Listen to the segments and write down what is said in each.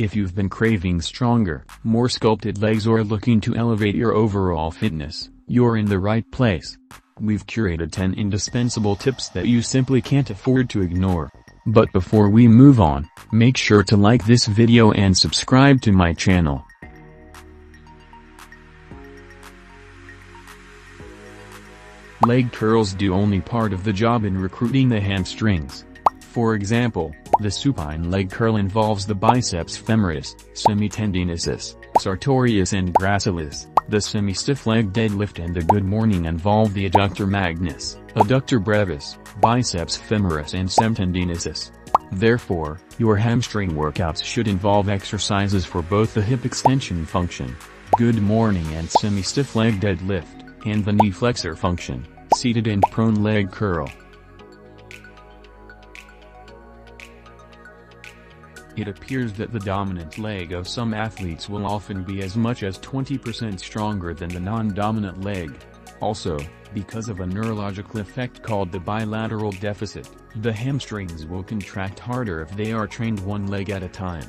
If you've been craving stronger, more sculpted legs or looking to elevate your overall fitness, you're in the right place. We've curated 10 indispensable tips that you simply can't afford to ignore. But before we move on, make sure to like this video and subscribe to my channel. Leg curls do only part of the job in recruiting the hamstrings. For example, the supine leg curl involves the biceps femoris, semitendinosus, sartorius and gracilis. The semi-stiff leg deadlift and the good morning involve the adductor magnus, adductor brevis, biceps femoris and semitendinosus. Therefore, your hamstring workouts should involve exercises for both the hip extension function, good morning and semi-stiff leg deadlift, and the knee flexor function, seated and prone leg curl. It appears that the dominant leg of some athletes will often be as much as 20% stronger than the non-dominant leg. Also, because of a neurological effect called the bilateral deficit, the hamstrings will contract harder if they are trained one leg at a time.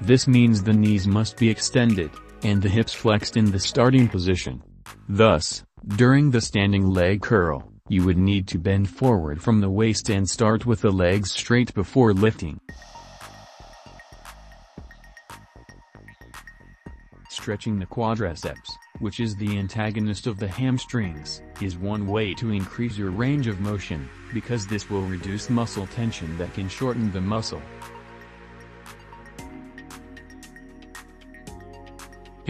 This means the knees must be extended, and the hips flexed in the starting position. Thus, during the standing leg curl, you would need to bend forward from the waist and start with the legs straight before lifting. Stretching the quadriceps, which is the antagonist of the hamstrings, is one way to increase your range of motion, because this will reduce muscle tension that can shorten the muscle.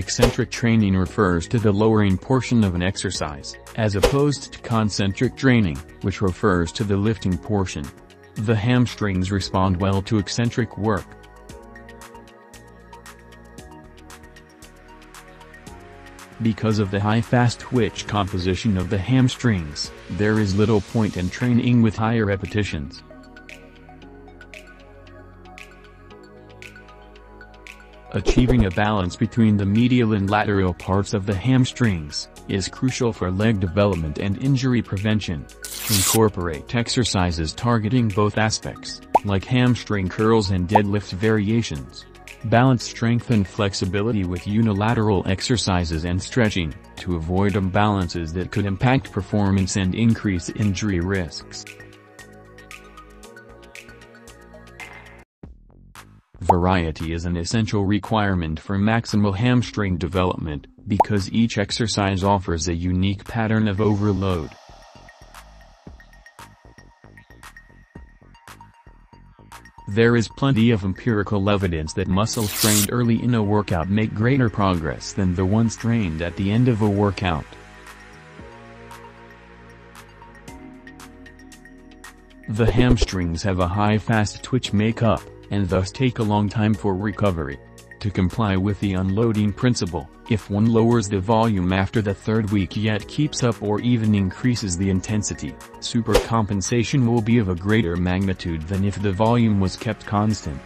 Eccentric training refers to the lowering portion of an exercise, as opposed to concentric training, which refers to the lifting portion. The hamstrings respond well to eccentric work. Because of the high fast twitch composition of the hamstrings, there is little point in training with higher repetitions. Achieving a balance between the medial and lateral parts of the hamstrings is crucial for leg development and injury prevention. Incorporate exercises targeting both aspects, like hamstring curls and deadlift variations. Balance strength and flexibility with unilateral exercises and stretching, to avoid imbalances that could impact performance and increase injury risks. Variety is an essential requirement for maximal hamstring development, because each exercise offers a unique pattern of overload. There is plenty of empirical evidence that muscles trained early in a workout make greater progress than the ones trained at the end of a workout. The hamstrings have a high fast twitch makeup and thus take a long time for recovery. To comply with the unloading principle, if one lowers the volume after the third week yet keeps up or even increases the intensity, supercompensation will be of a greater magnitude than if the volume was kept constant.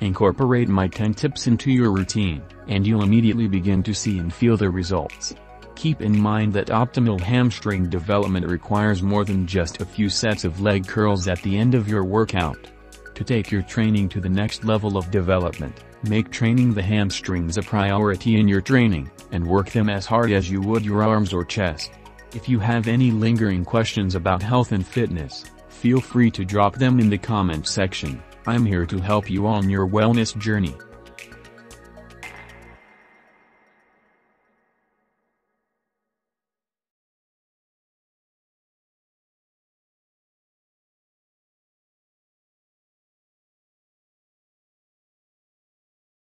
Incorporate my 10 tips into your routine, and you'll immediately begin to see and feel the results. Keep in mind that optimal hamstring development requires more than just a few sets of leg curls at the end of your workout. To take your training to the next level of development, make training the hamstrings a priority in your training, and work them as hard as you would your arms or chest. If you have any lingering questions about health and fitness, feel free to drop them in the comment section, I'm here to help you on your wellness journey.